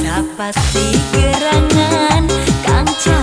Sapati gerangan kancah